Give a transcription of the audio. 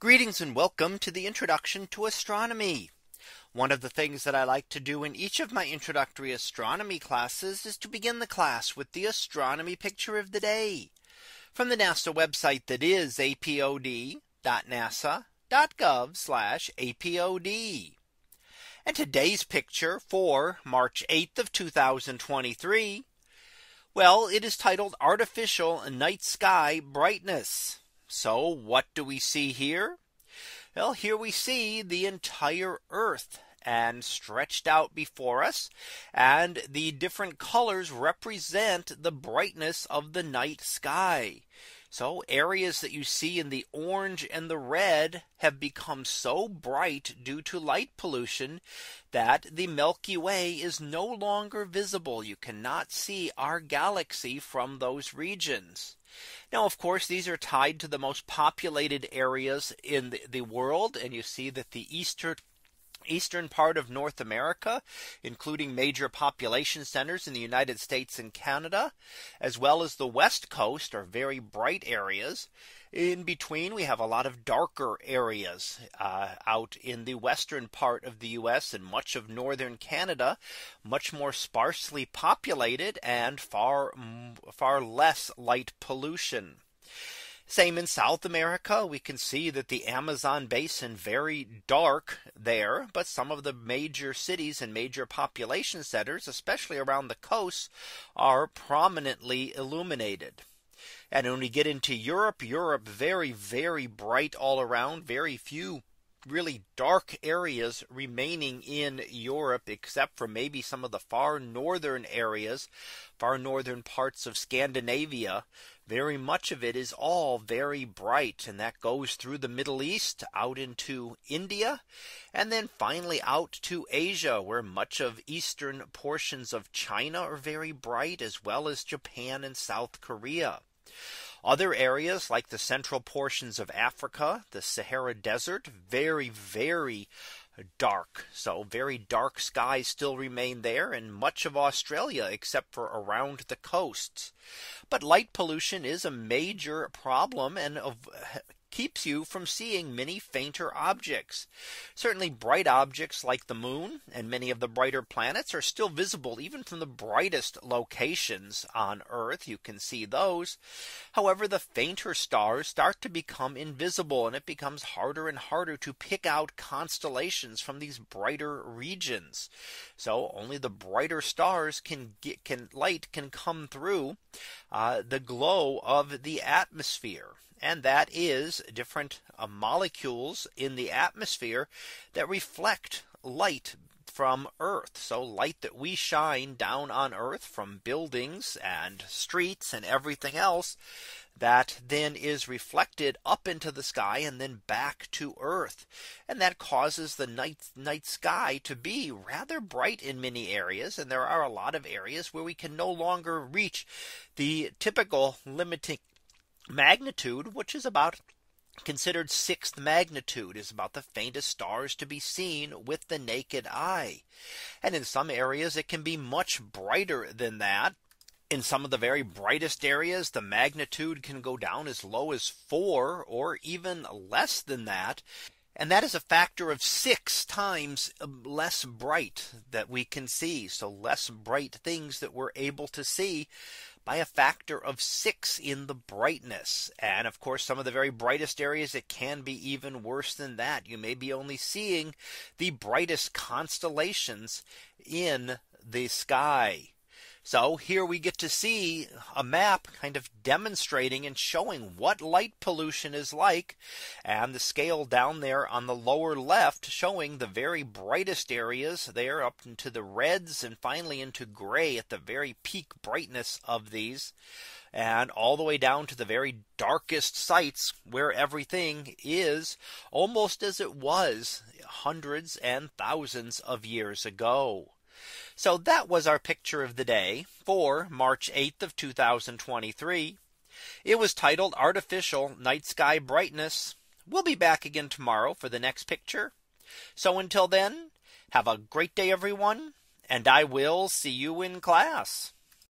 Greetings and welcome to the introduction to astronomy. One of the things that I like to do in each of my introductory astronomy classes is to begin the class with the astronomy picture of the day from the NASA website that is apod.nasa.gov apod. And today's picture for March 8th of 2023. Well, it is titled artificial night sky brightness. So what do we see here? Well, here we see the entire Earth and stretched out before us. And the different colors represent the brightness of the night sky. So areas that you see in the orange and the red have become so bright due to light pollution that the Milky Way is no longer visible. You cannot see our galaxy from those regions. Now, of course, these are tied to the most populated areas in the, world. And you see that the eastern eastern part of North America, including major population centers in the United States and Canada, as well as the West Coast are very bright areas. In between, we have a lot of darker areas uh, out in the western part of the US and much of northern Canada, much more sparsely populated and far, far less light pollution. Same in South America. We can see that the Amazon basin very dark there. But some of the major cities and major population centers, especially around the coast, are prominently illuminated. And when we get into Europe, Europe very, very bright all around. Very few really dark areas remaining in Europe, except for maybe some of the far northern areas, far northern parts of Scandinavia very much of it is all very bright and that goes through the Middle East out into India and then finally out to Asia where much of eastern portions of China are very bright as well as Japan and South Korea. Other areas like the central portions of Africa, the Sahara Desert, very, very dark. So very dark skies still remain there and much of Australia except for around the coasts. But light pollution is a major problem and keeps you from seeing many fainter objects. Certainly bright objects like the moon and many of the brighter planets are still visible even from the brightest locations on Earth. You can see those. However, the fainter stars start to become invisible and it becomes harder and harder to pick out constellations from these brighter regions. So only the brighter stars can get can light can come through uh, the glow of the atmosphere and that is different uh, molecules in the atmosphere that reflect light from Earth. So light that we shine down on Earth from buildings and streets and everything else that then is reflected up into the sky and then back to Earth. And that causes the night night sky to be rather bright in many areas. And there are a lot of areas where we can no longer reach the typical limiting magnitude, which is about considered sixth magnitude is about the faintest stars to be seen with the naked eye. And in some areas it can be much brighter than that. In some of the very brightest areas, the magnitude can go down as low as four or even less than that. And that is a factor of six times um, less bright that we can see. So less bright things that we're able to see by a factor of six in the brightness. And of course, some of the very brightest areas, it can be even worse than that. You may be only seeing the brightest constellations in the sky. So here we get to see a map kind of demonstrating and showing what light pollution is like and the scale down there on the lower left showing the very brightest areas there up into the reds and finally into gray at the very peak brightness of these and all the way down to the very darkest sites where everything is almost as it was hundreds and thousands of years ago. So that was our picture of the day for March 8th of 2023. It was titled artificial night sky brightness. We'll be back again tomorrow for the next picture. So until then, have a great day, everyone, and I will see you in class.